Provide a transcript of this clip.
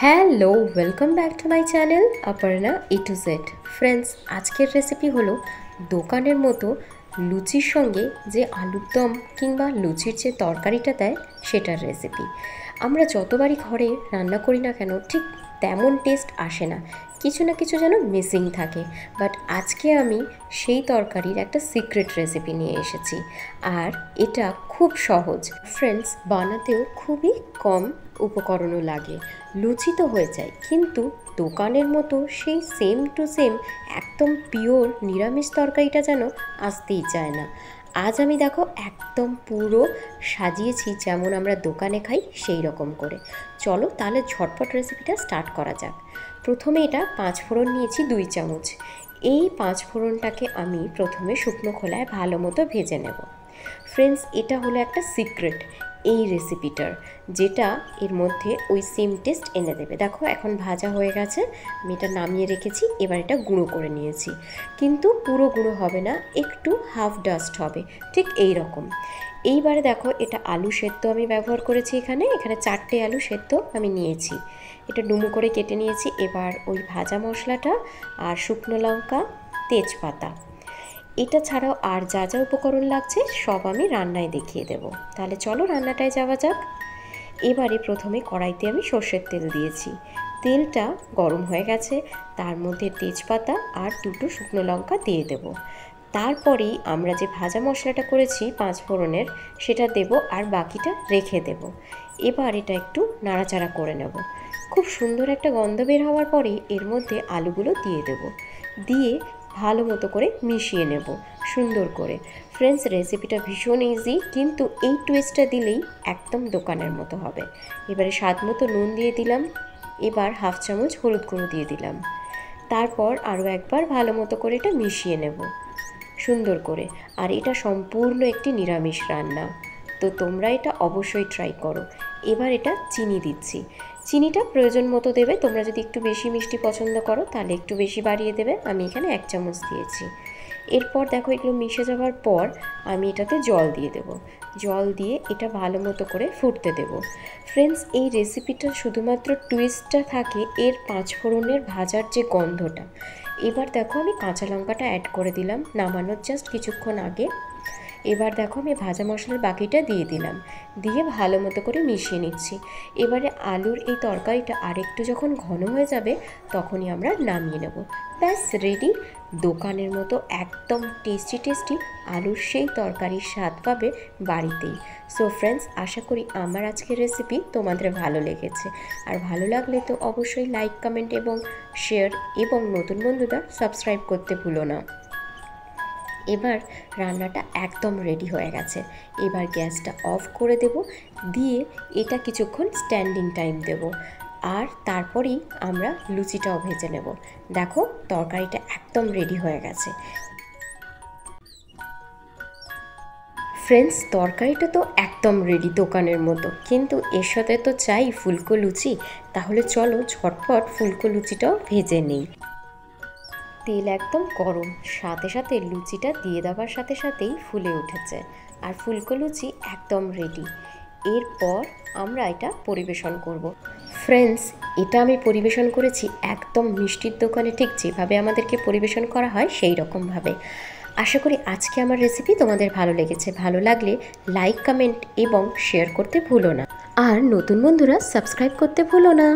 Hello welcome back to my channel Aparna A to Z friends আজকের recipe হলো দোকানের মতো লুচির সঙ্গে যে আলুর দম কিংবা লুচির যে তরকারিটা দেয় সেটার রেসিপি আমরা যতবারই ঘরে রান্না করি না কেন, ঠিক তেমন টেস্ট আসে না। কিছু না কিছু যেন মিসিং থাকে। বাট আজকে আমি সেই তরকারির একটা সিক্রেট রেসিপি নিয়ে এসেছি। আর এটা খুব সহজ। ফ্রেন্ডস বানাতেও খুবই কম উপকরণও লাগে। লুচি তো হয়ে যায়। কিন্তু দোকানের মতো সেই সেম টু সেম একদম পিওর নিরামিষ তরকারিটা যেন আসতেই চায় না। আজ আমি দেখো একদম পুরো সাজিয়েছি যেমন আমরা দোকানে খাই সেই রকম করে। চলো তাহলে ঝটপট রেসিপিটা স্টার্ট করা যাক। প্রথমে এটা পাঁচ ফোড়ন নিয়েছি দুই চামচ। এই পাঁচ ফোড়নটাকে আমি প্রথমে শুকনো খোলায় ভালো মতো ভেজে নেব। ফ্রেন্ডস এটা হলো একটা সিক্রেট এই রেসিপিটার যেটা এর মধ্যে ওই সেম টেস্ট এনে দেবে। দেখো, এখন ভাজা হয়ে গেছে, আমি এটা নামিয়ে রেখেছি, এবার এটা গুঁড়ো করে নিয়েছি। কিন্তু পুরো গুঁড়ো হবে না, একটু হাফ ডাস্ট হবে, ঠিক এই রকম। এইবারে দেখো, এটা আলু সেদ্ধ আমি ব্যবহার করেছি এখানে এখানে চারটে আলু সেদ্ধ আমি নিয়েছি। এটা ডুমু করে কেটে নিয়েছি, এবার ওই ভাজা মশলাটা আর শুকনো লঙ্কা, তেজপাতা। এটা ছাড়াও আর যা যা উপকরণ লাগছে, সব আমি রান্নায় দেখিয়ে দেব। তাহলে চলো রান্নাটায় যাওয়া যাক। এবারে প্রথমে কড়াইতে আমি সর্ষের তেল দিয়েছি। তেলটা গরম হয়ে গেছে, তার মধ্যে তেজপাতা আর দুটো শুকনো লঙ্কা দিয়ে দেব। তারপরেই আমরা যে ভাজা মশলাটা করেছি পাঁচ ফোড়নের, সেটা দেব আর বাকিটা রেখে দেব। এবার এটা একটু নাড়াচাড়া করে নেব। খুব সুন্দর একটা গন্ধ বের হওয়ার পরে এর মধ্যে আলুগুলো দিয়ে দেব। দিয়ে ভালো মতো করে মিশিয়ে নেব, সুন্দর করে। ফ্রেন্ডস রেসিপিটা ভীষণ ইজি কিন্তু এই টুইস্টটা দিলেই একদম দোকানের মতো হবে। এবারে স্বাদ মতো নুন দিয়ে দিলাম, এবার হাফ চামচ হলুদ গুঁড়ো দিয়ে দিলাম। তারপর আরও একবার ভালো মতো করে এটা মিশিয়ে নেব, সুন্দর করে। আর এটা সম্পূর্ণ একটি নিরামিষ রান্না, তো তোমরা এটা অবশ্যই ট্রাই করো। এবার এটা চিনি দিচ্ছি। চিনিটা প্রয়োজন মতো দেবে। তোমরা যদি একটু বেশি মিষ্টি পছন্দ করো, তাহলে একটু বেশি বাড়িয়ে দেবে। আমি এখানে এক চামচ দিয়েছি। এরপর দেখো এগুলো মিশে যাওয়ার পর আমি এটাতে জল দিয়ে দেব। জল দিয়ে এটা ভালো মতো করে ফুটতে দেব। ফ্রেন্ডস এই রেসিপিটা শুধুমাত্র টুইস্টটা থাকে এর পাঁচ ফোড়নের ভাজার যে গন্ধটা। এবার দেখো আমি কাঁচা লঙ্কাটা অ্যাড করে দিলাম। নামানোর জাস্ট কিছুক্ষণ আগে এবার দেখো আমি ভাজা মশলার বাকিটা দিয়ে দিলাম। দিয়ে ভালো মতো করে মিশিয়ে নিচ্ছি। এবারে আলুর এই তরকারিটা আরেকটু যখন ঘন হয়ে যাবে, তখনই আমরা নামিয়ে নেব। ব্যাস রেডি দোকানের মতো একদম টেস্টি টেস্টি আলুর সেই তরকারির স্বাদ পাবে বাড়িতেই। সো ফ্রেন্ডস আশা করি আমার আজকের রেসিপি তোমাদের ভালো লেগেছে। আর ভালো লাগলে তো অবশ্যই লাইক কমেন্ট এবং শেয়ার এবং নতুন বন্ধুরা সাবস্ক্রাইব করতে ভুলো না। এবার রান্নাটা একদম রেডি হয়ে গেছে। এবার গ্যাসটা অফ করে দেব, দিয়ে এটা কিছুক্ষণ স্ট্যান্ডিং টাইম দেব। আর তারপরেই আমরা লুচিটাও ভেজে নেব। দেখো, তরকারিটা একদম রেডি হয়ে গেছে। ফ্রেন্ডস তরকারিটা তো একদম রেডি দোকানের মতো। কিন্তু এর সাথে তো চাই ফুলকো লুচি। তাহলে চলো ঝটপট ফুলকো লুচিটাও ভেজে নিই। তেল একদম গরম। সাথে সাথে লুচিটা দিয়ে দেওয়ার সাথে সাথেই ফুলে উঠেছে। আর ফুলকো লুচি একদম রেডি এরপর আমরা এটা পরিবেশন করব। ফ্রেন্ডস এটা আমি পরিবেশন করেছি একদম মিষ্টির দোকানে। ঠিক যেভাবে আমাদেরকে পরিবেশন করা হয় সেই রকমভাবে। আশা করি আজকে আমার রেসিপি তোমাদের ভালো লেগেছে। ভালো লাগলে লাইক কমেন্ট এবং শেয়ার করতে ভুলো না। আর নতুন বন্ধুরা সাবস্ক্রাইব করতে ভুলো না।